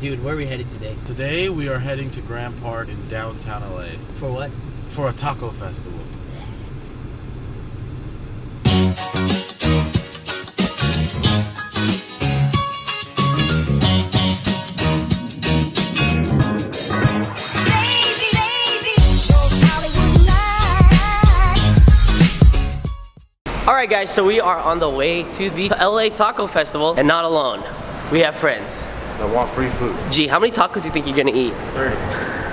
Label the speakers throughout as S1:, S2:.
S1: Dude, where are we headed today?
S2: Today we are heading to Grand Park in downtown LA
S1: For what?
S2: for a taco festival.
S3: Baby, baby, those Hollywood nights.
S1: Alright guys, so we are on the way to the LA Taco Festival and not alone. We have friends.
S2: I want free food.
S1: Gee, how many tacos do you think you're gonna eat?
S2: 30.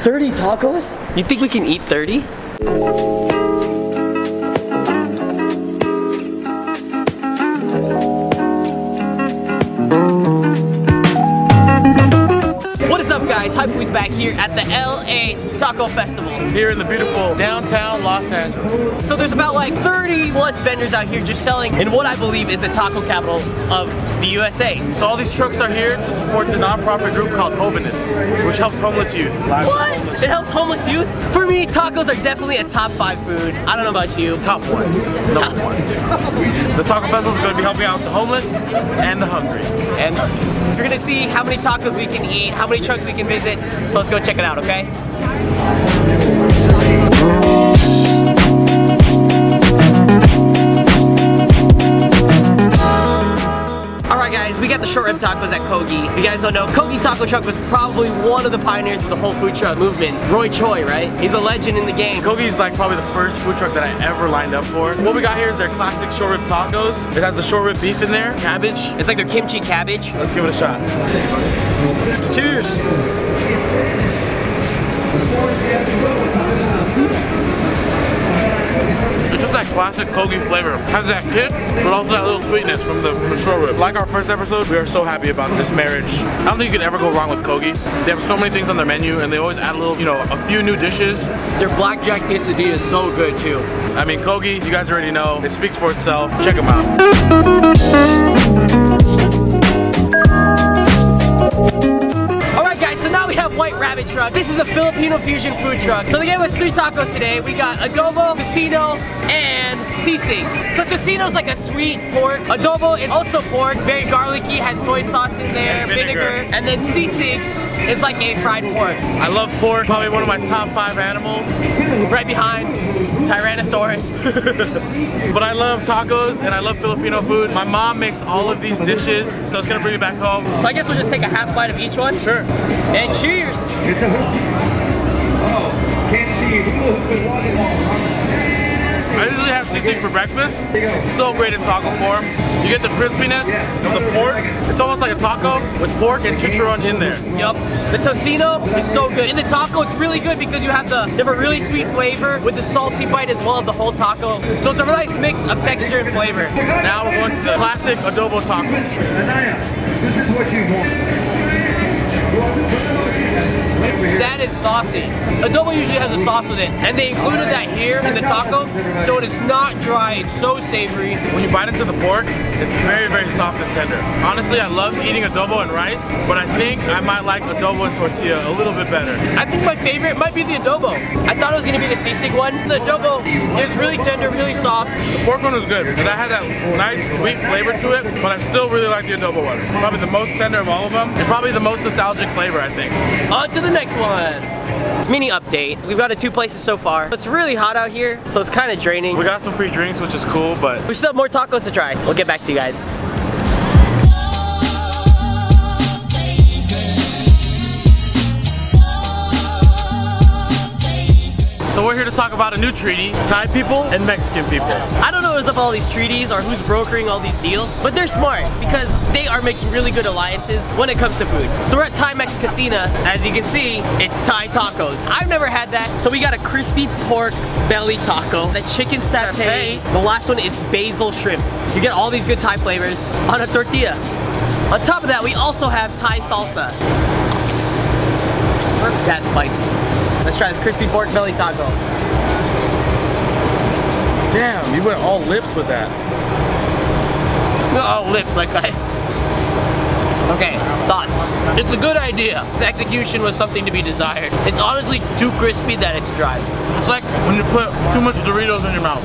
S1: 30 tacos? You think we can eat 30? Guys? Hypewee's back here at the LA Taco Festival.
S2: Here in the beautiful downtown Los Angeles.
S1: So there's about like 30 plus vendors out here just selling in what I believe is the taco capital of the USA.
S2: So all these trucks are here to support the nonprofit group called Hoveness, which helps homeless youth.
S1: What? It helps homeless youth? For me, tacos are definitely a top five food. I don't know about you.
S2: Top one. Number
S1: Top.
S2: one. The Taco Festival is going to be helping out the homeless and the hungry.
S1: And you're gonna see how many tacos we can eat, how many trucks we can visit. So let's go check it out, okay? Short rib tacos at Kogi. If you guys don't know, Kogi Taco Truck was probably one of the pioneers of the whole food truck movement. Roy Choi, right? He's a legend in the game.
S2: Kogi's like probably the first food truck that I ever lined up for. What we got here is their classic short rib tacos. It has the short rib beef in there, cabbage.
S1: It's like their kimchi cabbage.
S2: Let's give it a shot. Cheers. That classic Kogi flavor. Has that kick, but also that little sweetness from the, short rib. Like our first episode, we are so happy about this marriage. I don't think you can ever go wrong with Kogi. They have so many things on their menu, and they always add a little, you know, a few new dishes.
S1: Their blackjack quesadilla is so good too.
S2: I mean, Kogi, you guys already know. It speaks for itself. Check them out.
S1: Truck. This is a Filipino fusion food truck. So they gave us three tacos today. We got adobo, tocino, and sisig. So tocino's like a sweet pork. Adobo is also pork, very garlicky, has soy sauce in there,
S2: And vinegar.
S1: And then sisig is like a fried pork.
S2: I love pork, probably one of my top five animals.
S1: Right behind Tyrannosaurus.
S2: But I love tacos and I love Filipino food. My mom makes all of these dishes, so it's gonna bring me back home.
S1: so I guess we'll just take a half bite of each one.
S2: Sure.
S1: And cheers.
S4: It's a oh, can't see.
S2: I usually have sisig for breakfast. It's so great in taco form. You get the crispiness of the pork. It's almost like a taco with pork and chicharron in there.
S1: Yup. The tocino is so good. In the taco, it's really good because you have the you have a really sweet flavor with the salty bite as well of the whole taco. So it's a nice mix of texture and flavor.
S2: Now we're going to the classic adobo taco.
S4: Anaya, this is what you want.
S1: That is saucy. Adobo usually has a sauce with it, and they included that here in the taco, so it is not dry. It's so savory.
S2: When you bite into the pork, it's very, very soft and tender. Honestly, I love eating adobo and rice, but I think I might like adobo and tortilla a little bit better.
S1: I think my favorite might be the adobo. I thought it was gonna be the sisig one. The adobo is really tender, really soft.
S2: The pork one was good, but that had that nice sweet flavor to it, but I still really like the adobo one. Probably the most tender of all of them, and probably the most nostalgic flavor, I think.
S1: On to the next one. It's Mini update. We've got to two places so far. It's really hot out here, so it's kind of draining.
S2: We got some free drinks, which is cool, but
S1: We still have more tacos to try. We'll get back to you guys.
S2: So we're here to talk about a new treaty, Thai people and Mexican people.
S1: I don't know what's up all these treaties or who's brokering all these deals, but they're smart because they are making really good alliances when it comes to food. So we're at Thai Mex Cocina. As you can see, it's Thai tacos. I've never had that. So we got a crispy pork belly taco, the chicken satay. The last one is basil shrimp. You get all these good Thai flavors on a tortilla. On top of that, we also have Thai salsa. That's spicy. Let's try this crispy pork belly taco.
S2: Damn, you went all lips with that.
S1: All lips, like I. Okay, thoughts. It's a good idea. The execution was something to be desired. It's honestly too crispy that it's dry.
S2: It's like when you put too much Doritos in your mouth.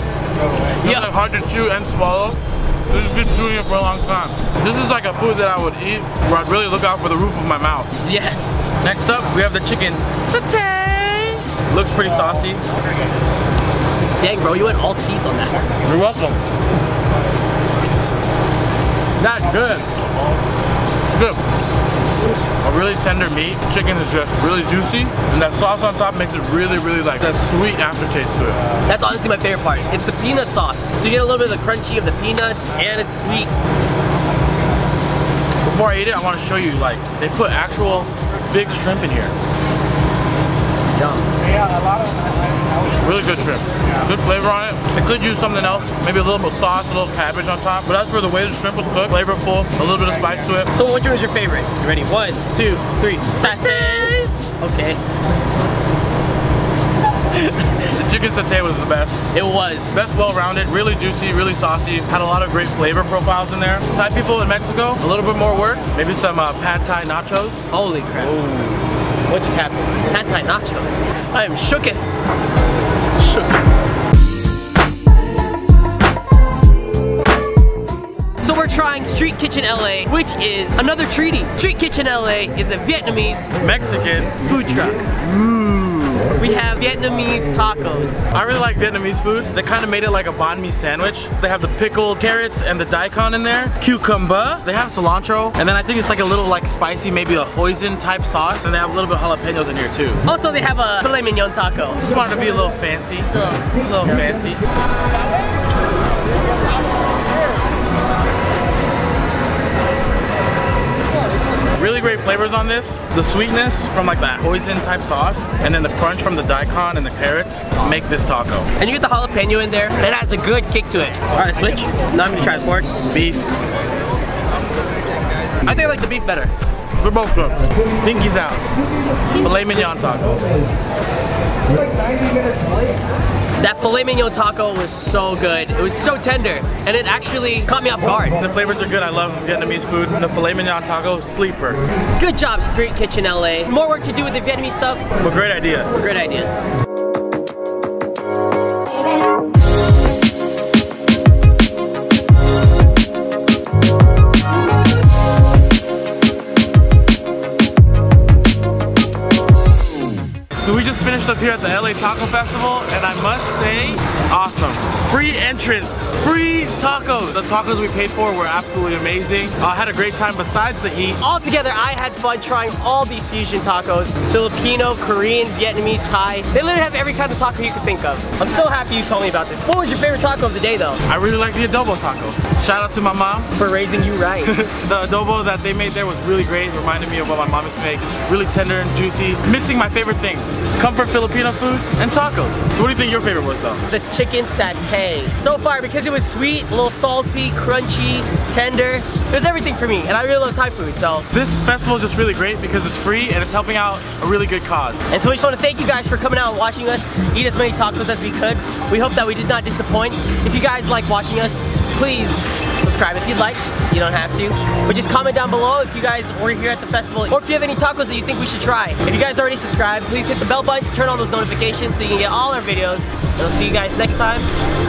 S2: It's
S1: Yeah.
S2: like hard to chew and swallow. This has been chewing it for a long time. This is like a food that I would eat where I'd really look out for the roof of my mouth.
S1: Yes. Next up, we have the chicken satay. Looks pretty saucy. Dang, bro, you went all teeth on that.
S2: You're welcome.
S1: That's good.
S2: It's good. A really tender meat. Chicken is just really juicy, and that sauce on top makes it really, really like that sweet aftertaste to it.
S1: That's honestly my favorite part. It's the peanut sauce. So you get a little bit of the crunchy of the peanuts, and it's sweet.
S2: Before I eat it, I want to show you like they put actual big shrimp in here. Really good shrimp. Good flavor on it. I could use something else, maybe a little bit of sauce, a little cabbage on top. But that's for the way the shrimp was cooked, flavorful, a little bit of spice to it.
S1: So which one was your favorite? You ready? One, two, three. Satay. Okay.
S2: The chicken satay was the best.
S1: It was.
S2: Best well-rounded, really juicy, really saucy. Had a lot of great flavor profiles in there. Thai people in Mexico, a little bit more work. Maybe some uh, pad thai nachos.
S1: Holy crap. What just happened? Pad Thai nachos. I am shooketh. So we're trying Street Kitchen LA, which is another treaty. Street Kitchen LA is a Vietnamese
S2: Mexican.
S1: food truck. Mmm. We have Vietnamese tacos.
S2: I really like Vietnamese food. They kind of made it like a banh mi sandwich. They have the pickled carrots and the daikon in there. Cucumber. They have cilantro. And then I think it's like a little like spicy, maybe a hoisin type sauce. And they have a little bit of jalapenos in here too.
S1: Also, they have a filet mignon taco.
S2: Just wanted to be a little fancy. A little fancy. Really great flavors on this. The sweetness from like that hoisin type sauce and then the crunch from the daikon and the carrots make this taco.
S1: And you get the jalapeno in there. It has a good kick to it. All right, switch. Now I'm gonna try pork.
S2: Beef.
S1: I think I like the beef better.
S2: They're both good. Pinkies out. Filet mignon taco.
S1: That filet mignon taco was so good. It was so tender, and it actually caught me off guard.
S2: The flavors are good. I love Vietnamese food. And The filet mignon taco, sleeper.
S1: Good job, Street Kitchen LA. More work to do with the Vietnamese stuff.
S2: But great idea.
S1: Great ideas.
S2: Up here at the LA Taco Festival and I must say, awesome. Free entrance, free tacos. The tacos we paid for were absolutely amazing. I had a great time besides the heat.
S1: Altogether, I had fun trying all these fusion tacos. Filipino, Korean, Vietnamese, Thai. They literally have every kind of taco you could think of. I'm so happy you told me about this. What was your favorite taco of the day though?
S2: I really like the adobo taco. Shout out to my mom.
S1: For raising you right.
S2: the adobo that they made there was really great. Reminded me of what my mom used to make. Really tender and juicy. Mixing my favorite things. Comfort Filipino food and tacos. So what do you think your favorite was though?
S1: the chicken satay. So far, because it was sweet, a little salty, crunchy, tender, it was everything for me. And I really love Thai food, so.
S2: This festival is just really great because it's free and it's helping out a really good cause.
S1: And so we just want to thank you guys for coming out and watching us eat as many tacos as we could. We hope that we did not disappoint. If you guys like watching us, please subscribe if you'd like. You don't have to. But just comment down below if you guys were here at the festival or if you have any tacos that you think we should try. If you guys already subscribed, please hit the bell button to turn on those notifications so you can get all our videos. And I'll see you guys next time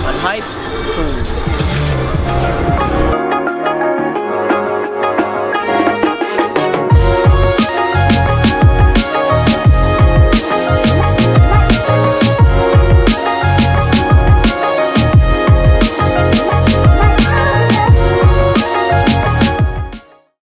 S1: on Hype Food.